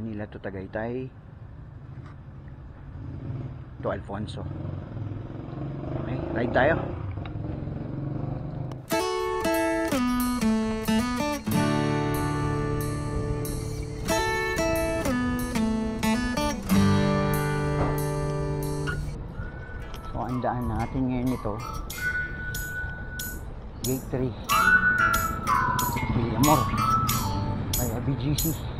Manila to Tagaytay. To Alfonso. Okay ride tayo. So ang daan natin ngayon ito gate 3 Villamor kaya BGC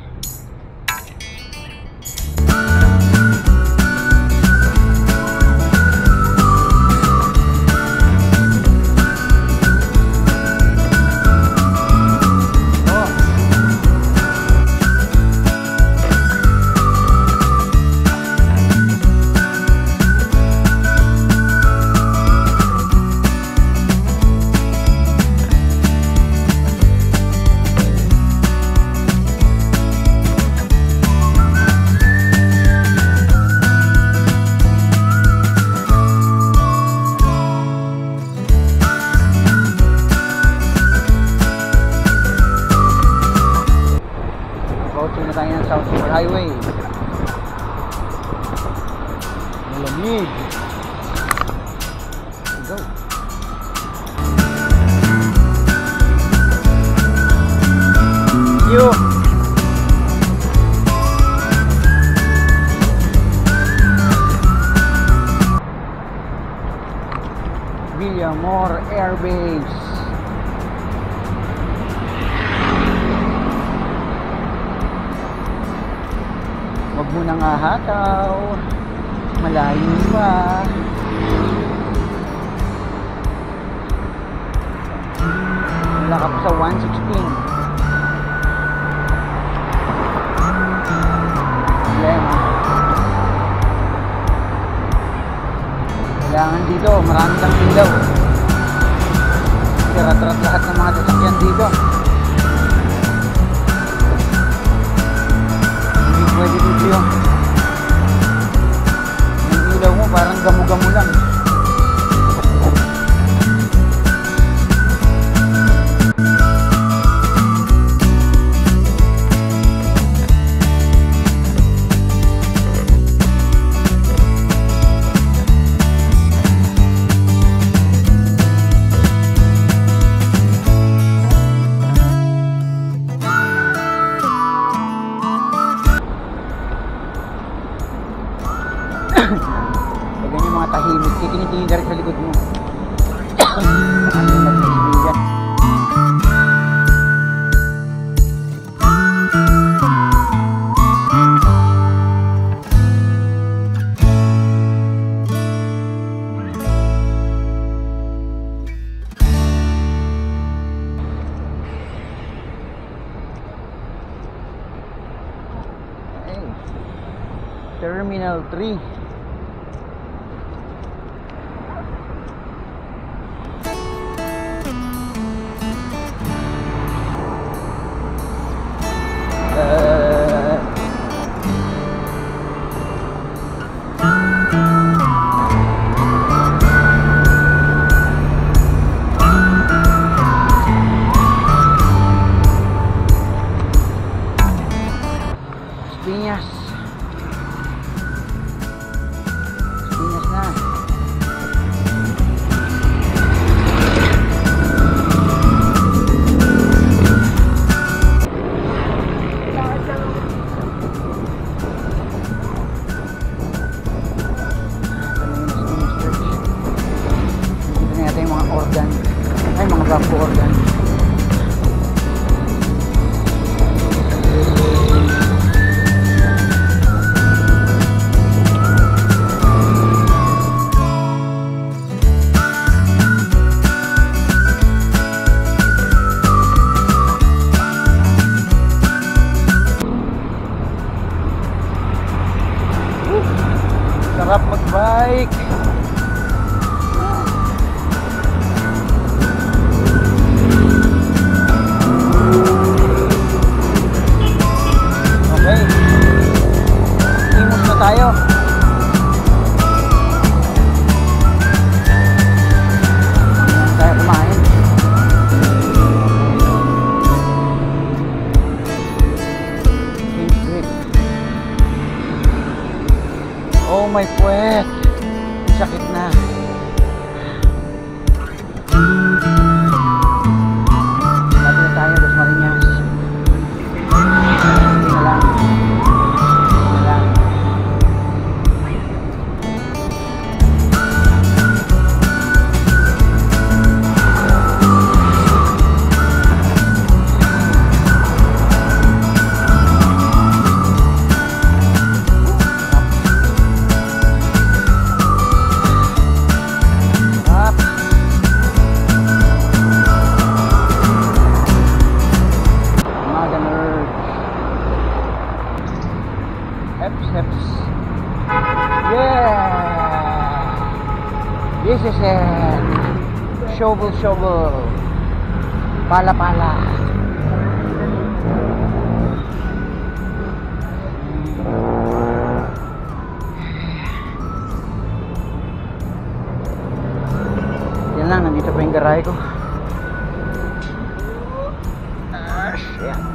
mo nang ahataw. Malayo pa. Wala ka sa 116. Problema. Kailangan dito, marami kang ilaw. Tirat-rat lahat ng mga sasakyan dito. Ilaw yung nag-explain dyan? Okay. Terminal 3. Imos na This is it. Shovel, shovel. Pala, pala. Yan lang, nandito pa yung garahe ko. Ah, shit.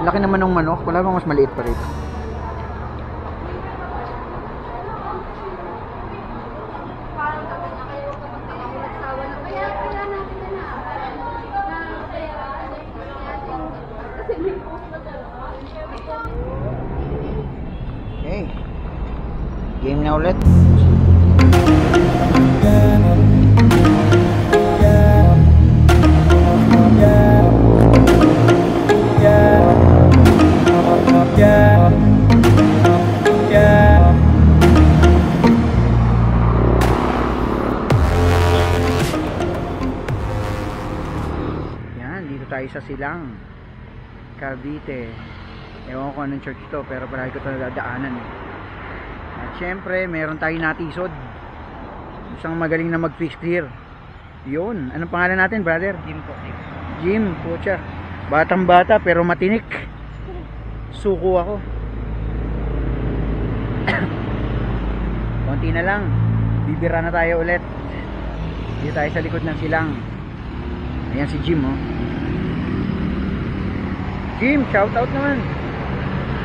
Laki naman ng manok. Wala bang mas maliit pa rito? Okay. Game na ulit. Silang. Cavite. Ewan ko anong church to, pero palagi ko ito nadadaanan. eh. At syempre, meron tayong natisod. Isang magaling na mag-fix clear. Yun. Anong pangalan natin, brother? Jim po. Jim, pucha. Batang bata, pero matinik. Suko ako. Konti na lang. Bibira na tayo ulit. Dito tayo sa likod ng silang. Ayan si Jim, oh. Jim, shout out naman.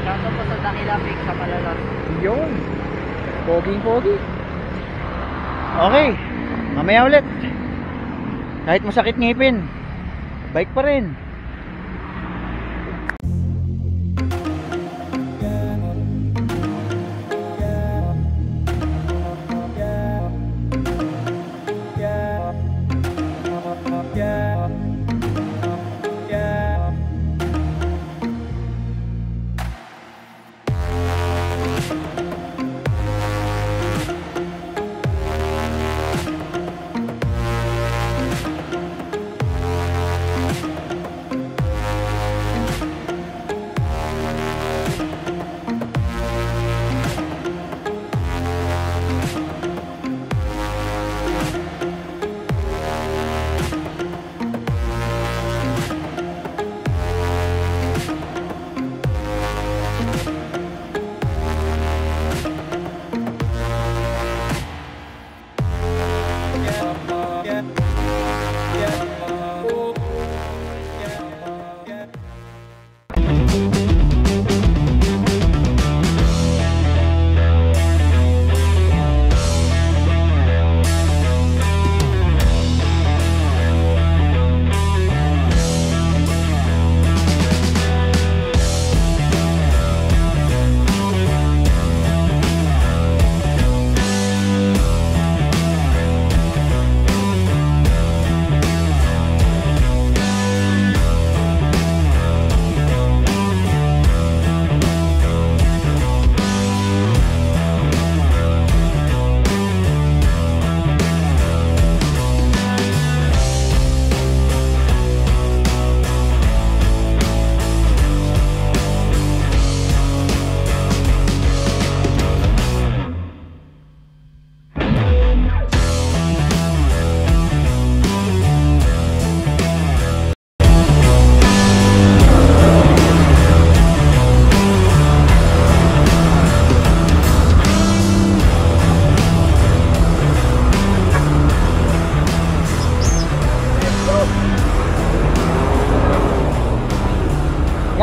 Shoutout po sa Dakila Pig sa Palalas. Yun. Poging pogi. Okay. Mamaya ulit. Kahit masakit ngipin. Bike pa rin.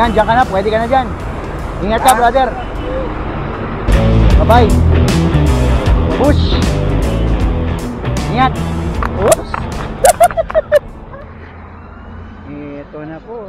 Yan, dyan ka na. Pwede ka na dyan. Ingat ka, brother. Bye-bye. Push. Ingat. Oops. Ito na po.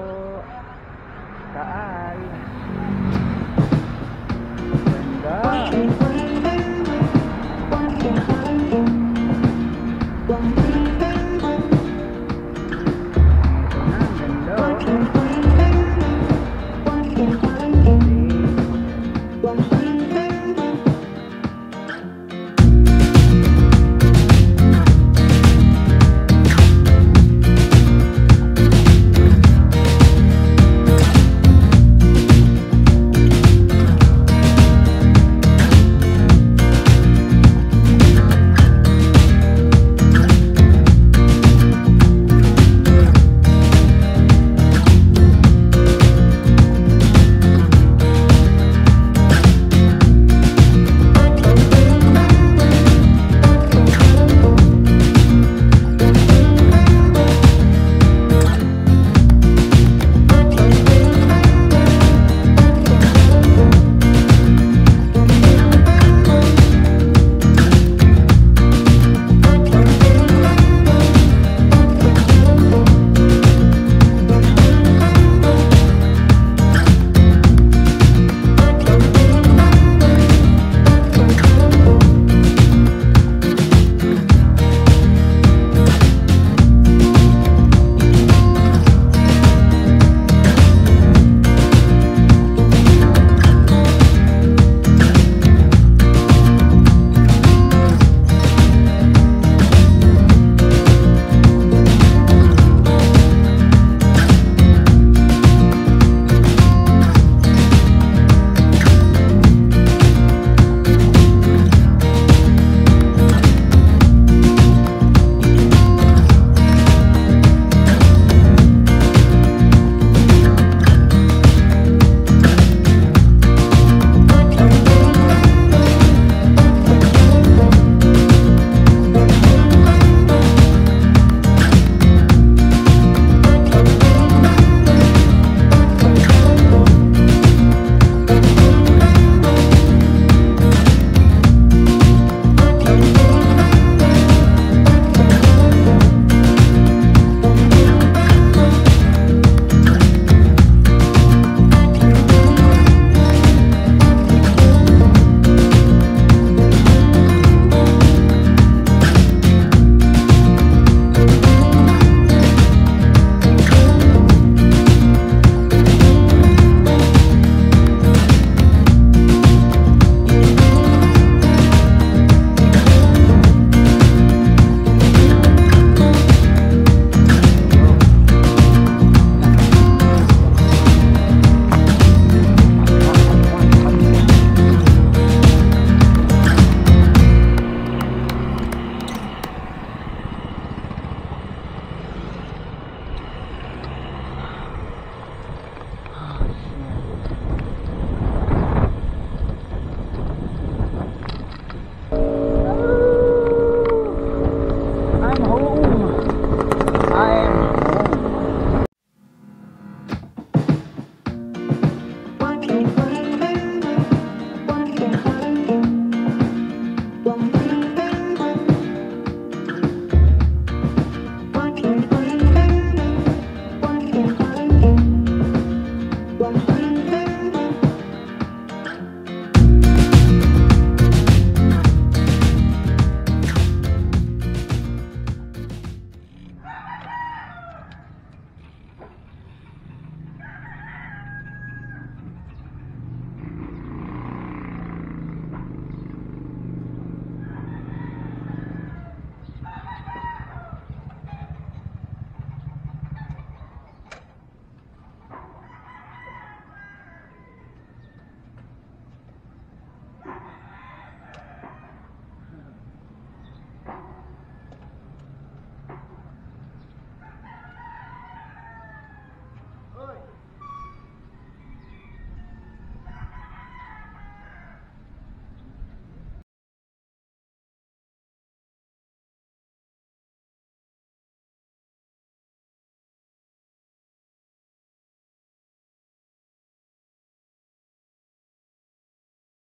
I'm home.